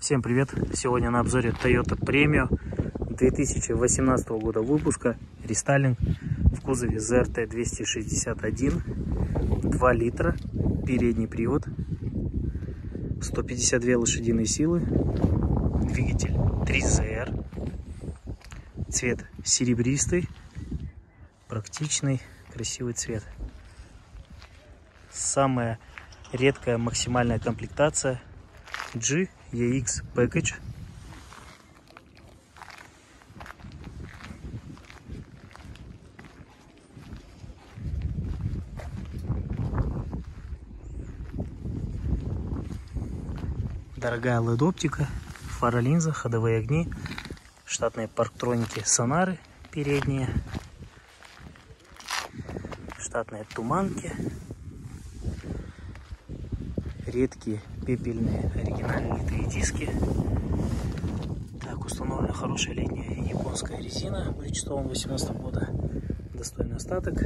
Всем привет! Сегодня на обзоре Toyota Premio 2018 года выпуска. Рестайлинг в кузове ZRT 261 2 литра. Передний привод. 152 лошадиные силы. Двигатель 3ZR цвет серебристый. Практичный красивый цвет. Самая редкая максимальная комплектация G EX Package. Дорогая LED-оптика, фаролинза, ходовые огни, штатные парктроники, сонары передние, штатные туманки, редкие пепельные оригинальные литые диски. Так, установлена хорошая летняя японская резина Bridgestone 18 года. Достойный остаток.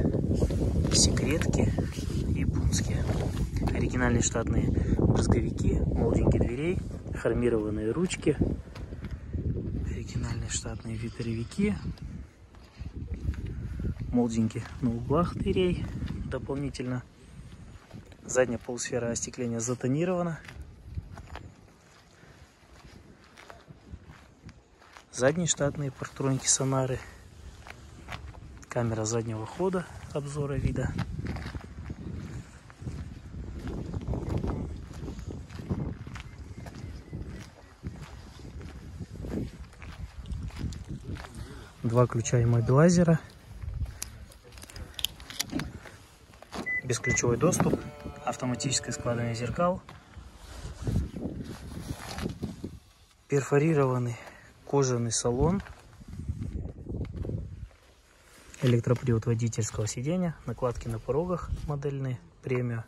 Секретки японские. Оригинальные штатные брызговики, молдинги дверей, хромированные ручки, оригинальные штатные ветровики, молдинги на углах дверей дополнительно Задняя полусфера остекления затонирована. Задние штатные партроники сонары. Камера заднего хода, обзора вида. Два ключа и мобилайзера. Бесключевой доступ автоматическое складывание зеркал, перфорированный кожаный салон, электропривод водительского сидения, накладки на порогах модельные, премиум,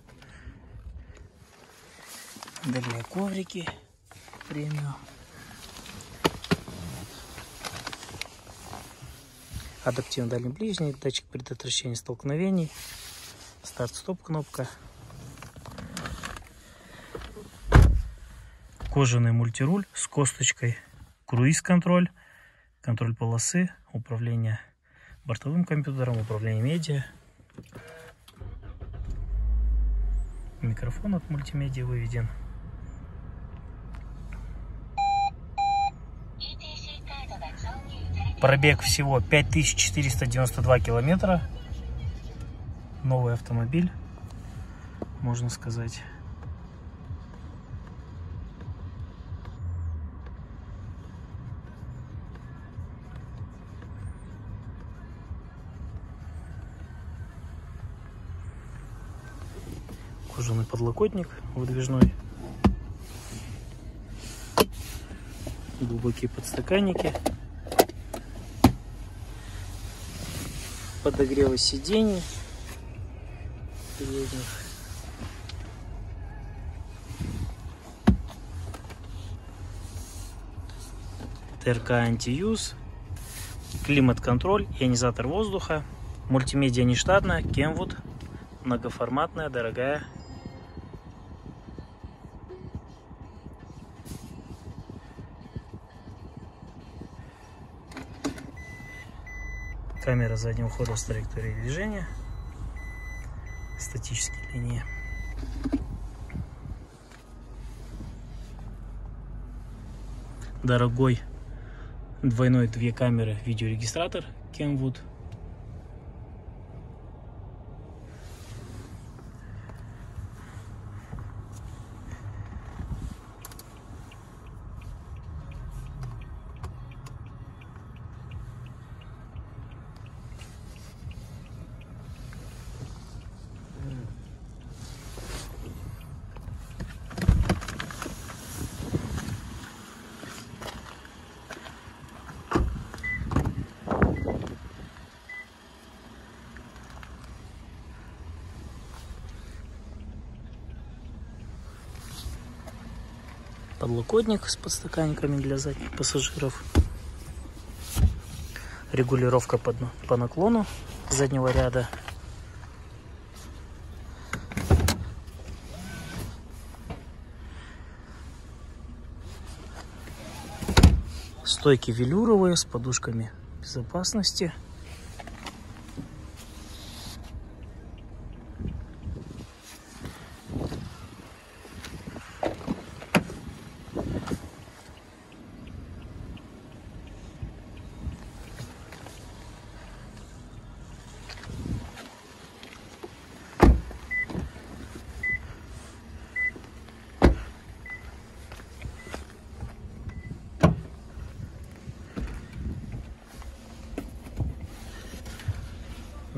модельные коврики, премиум. Адаптивный дальний ближний, датчик предотвращения столкновений, старт-стоп кнопка, кожаный мультируль с косточкой, круиз-контроль, контроль полосы, управление бортовым компьютером, управление медиа. Микрофон от мультимедиа выведен. Пробег всего 5492 километра. Новый автомобиль, можно сказать. Кожаный подлокотник выдвижной, глубокие подстаканники, подогревы сидений. Передних. ТРК антиюз, климат-контроль, ионизатор воздуха, мультимедиа нештатная, Kenwood, многоформатная, дорогая Камера заднего хода с траекторией движения. Статические линии. Дорогой двойной две камеры видеорегистратор Kenwood подлокотник с подстаканниками для задних пассажиров. Регулировка под, по наклону заднего ряда. Стойки велюровые с подушками безопасности.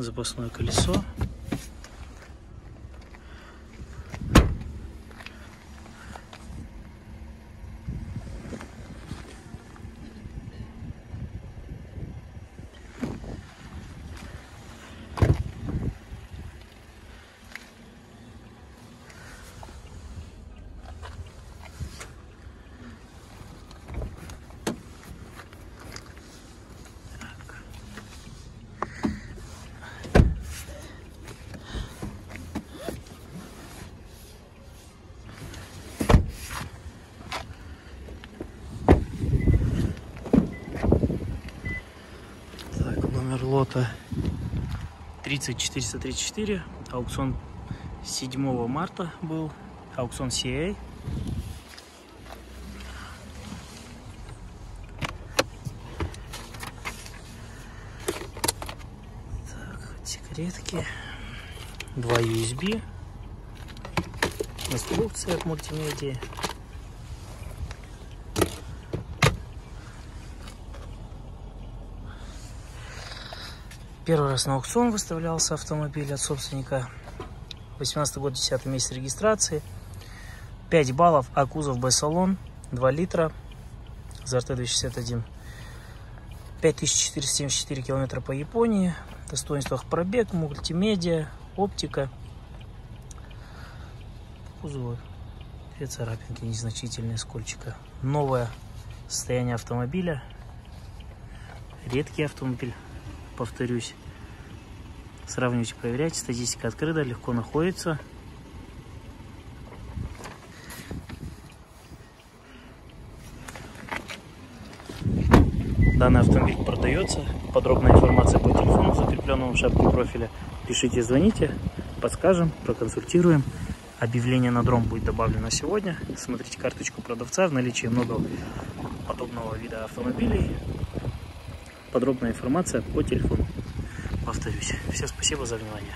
Запасное колесо. Лота 30434. Аукцион 7 марта был. Аукцион CA. Так, секретки. Два USB. Инструкция от мультимедиа. Первый раз на аукцион выставлялся автомобиль от собственника. 18 год, 10 месяц регистрации. 5 баллов, а кузов Б-салон, 2 литра, ЗРТ-261. 5474 километра по Японии. В достоинствах пробег, мультимедиа, оптика. Кузова две царапинки незначительные скольчика. Новое состояние автомобиля. Редкий автомобиль повторюсь. Сравнивайте, проверяйте. Статистика открыта, легко находится. Данный автомобиль продается. Подробная информация по телефону, закрепленному в шапке профиля. Пишите, звоните, подскажем, проконсультируем. Объявление на дром будет добавлено сегодня. Смотрите карточку продавца. В наличии много подобного вида автомобилей подробная информация по телефону. Повторюсь. Всем спасибо за внимание.